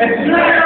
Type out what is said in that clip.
Amen.